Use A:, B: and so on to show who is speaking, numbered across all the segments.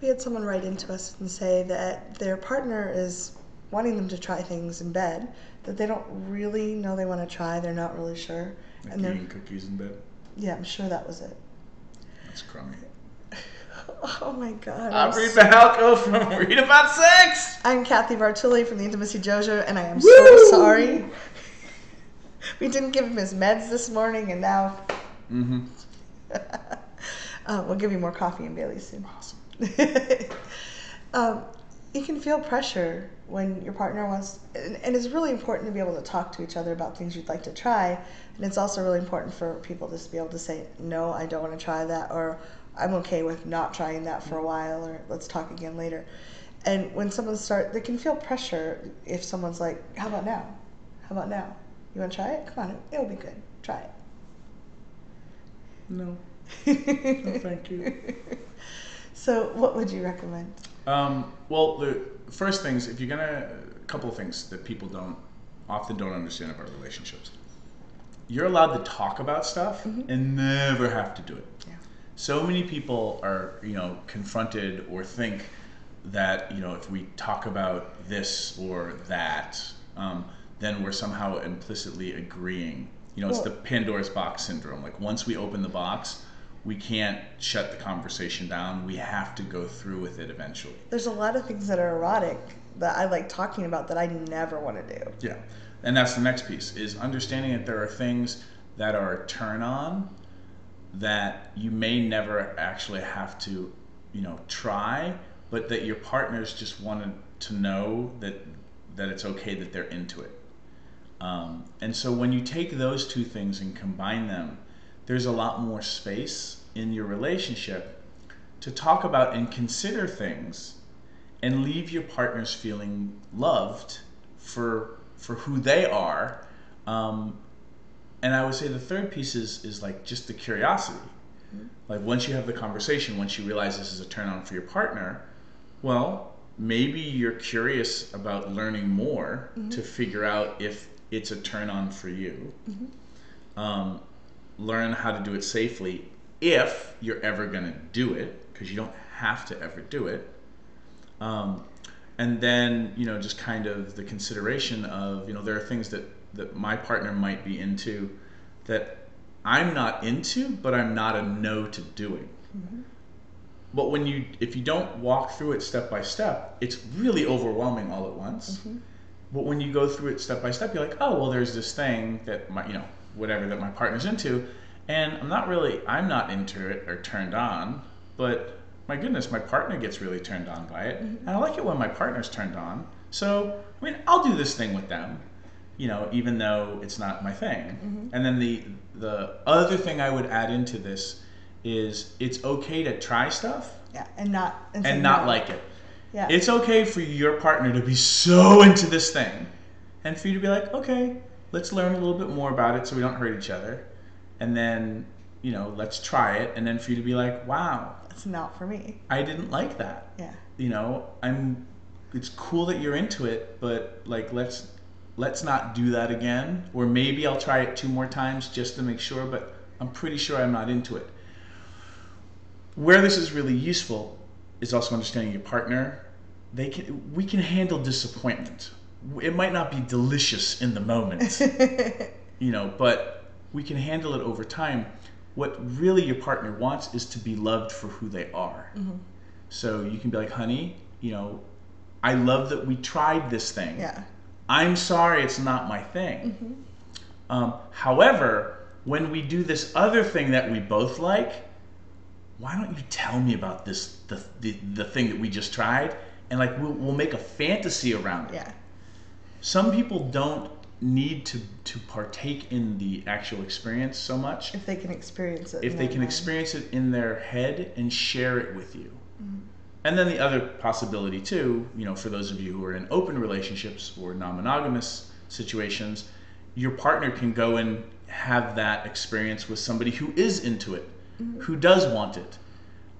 A: We had someone write into us and say that their partner is wanting them to try things in bed that they don't really know they want to try. They're not really sure.
B: Like
A: and
B: eating cookies in bed.
A: yeah, I'm sure that was it.
B: That's crummy.
A: Oh my God.
B: I'm
A: I'm Reid
B: Mihalko from Reid About Sex.
A: I'm Cathy Vartuli from the Intimacy Dojo, and I am
B: Woo!
A: so sorry. We didn't give him his meds this morning, and now
B: Mm-hmm.
A: uh, we'll give you more coffee and Bailey soon.
B: Awesome.
A: um, you can feel pressure when your partner wants, and, and it's really important to be able to talk to each other about things you'd like to try. And it's also really important for people just to be able to say, no, I don't want to try that, or I'm okay with not trying that for a while, or let's talk again later. And when someone start, they can feel pressure if someone's like, how about now? How about now? You want to try it? Come on, it'll be good. Try it.
B: No.
A: no,
B: thank you.
A: So, what would you recommend?
B: Um, well, the first things, if you're gonna, a couple of things that people don't often don't understand about relationships. You're allowed to talk about stuff and never have to do it.
A: Yeah.
B: So many people are, you know, confronted or think that, you know, if we talk about this or that, um, then we're somehow implicitly agreeing. You know, it's the Pandora's box syndrome. Like once we open the box, we can't shut the conversation down. We have to go through with it eventually.
A: There's a lot of things that are erotic that I like talking about that I never want to do.
B: Yeah, and that's the next piece is understanding that there are things that are a turn on that you may never actually have to, you know, try, but that your partners just wanted to know that that it's okay that they're into it. Um, and so when you take those two things and combine them, there's a lot more space in your relationship to talk about and consider things and leave your partners feeling loved for for who they are. Um, and I would say the third piece is is like just the curiosity. Like once you have the conversation, once you realize this is a turn on for your partner, well, maybe you're curious about learning more to figure out if it's a turn on for you. Um, learn how to do it safely if you're ever going to do it, because you don't have to ever do it. Um, and then you know just kind of the consideration of you know there are things that that my partner might be into that I'm not into, but I'm not a no to doing. But when you if you don't walk through it step by step, it's really overwhelming all at once. But when you go through it step by step, you're like, oh well, there's this thing that my you know whatever that my partner's into, and I'm not really I'm not into it or turned on, but my goodness, my partner gets really turned on by it, mm-hmm. and I like it when my partner's turned on. So I mean, I'll do this thing with them, you know, even though it's not my thing. Mm-hmm. And then the the other thing I would add into this is it's okay to try stuff
A: Yeah, and not and,
B: and not
A: no.
B: like it.
A: Yeah,
B: It's okay for your partner to be so into this thing and for you to be like, okay, let's learn a little bit more about it so we don't hurt each other. And then, you know, let's try it. And then for you to be like, wow,
A: it's not for me.
B: I didn't like that.
A: Yeah,
B: You know, I'm, it's cool that you're into it, but like, let's, let's not do that again. Or maybe I'll try it two more times just to make sure, but I'm pretty sure I'm not into it. Where this is really useful is also understanding your partner. They can we can handle disappointment. It might not be delicious in the moment, you know, but we can handle it over time. What really your partner wants is to be loved for who they are. So you can be like, honey, you know, I love that we tried this thing.
A: yeah,
B: I'm sorry it's not my thing. Um, however, when we do this other thing that we both like, why don't you tell me about this the, the, the thing that we just tried and like we'll, we'll make a fantasy around it
A: yeah,
B: some people don't need to to partake in the actual experience so much
A: if they can experience it.
B: if they can
A: mind.
B: experience it in their head and share it with you. And then the other possibility too, you know, for those of you who are in open relationships or non-monogamous situations, your partner can go and have that experience with somebody who is into it, who does want it,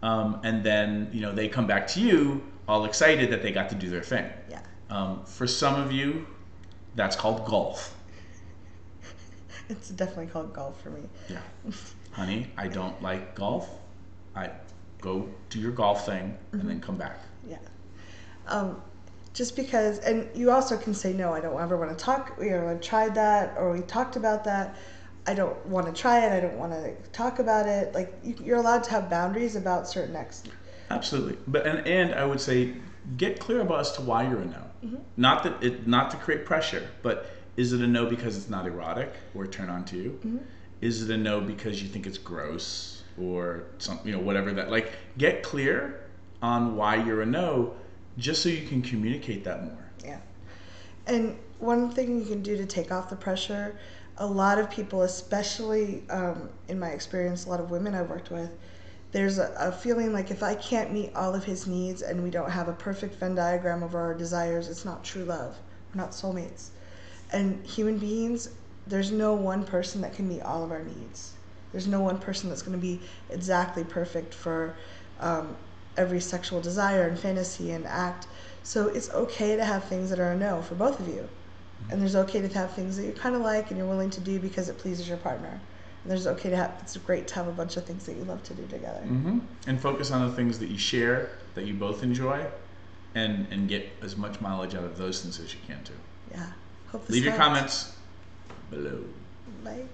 B: um, and then you know they come back to you all excited that they got to do their thing.
A: Yeah,
B: Um, for some of you, that's called golf.
A: it's definitely called golf for me.
B: Yeah. Honey, I don't like golf. I go do your golf thing and
A: Mm-hmm.
B: then come back.
A: Yeah. Um, just because, and you also can say no. I don't ever want to talk. You know, I've tried that, or we talked about that. I don't want to try it. I don't want to talk about it. Like you, you're allowed to have boundaries about certain ex.
B: Absolutely, but and and I would say get clear about as to why you're a no.
A: Mm-hmm.
B: Not that it not to create pressure, but is it a no because it's not erotic or turn on to you?
A: Mm-hmm.
B: Is it a no because you think it's gross or some you know whatever that like get clear on why you're a no, just so you can communicate that more.
A: Yeah. And one thing you can do to take off the pressure, a lot of people, especially um, in my experience, a lot of women I've worked with, there's a, a feeling like if I can't meet all of his needs and we don't have a perfect Venn diagram of our desires, it's not true love. We're not soulmates. And human beings, there's no one person that can meet all of our needs. There's no one person that's going to be exactly perfect for um, every sexual desire and fantasy and act. So it's okay to have things that are a no for both of you. And there's okay to have things that you kind of like and you're willing to do because it pleases your partner. There's okay to have, it's great to have a bunch of things that you love to do together.
B: mm-hmm. And focus on the things that you share that you both enjoy, and and get as much mileage out of those things as you can too.
A: Yeah. Hope
B: Leave your comments below.
A: Bye.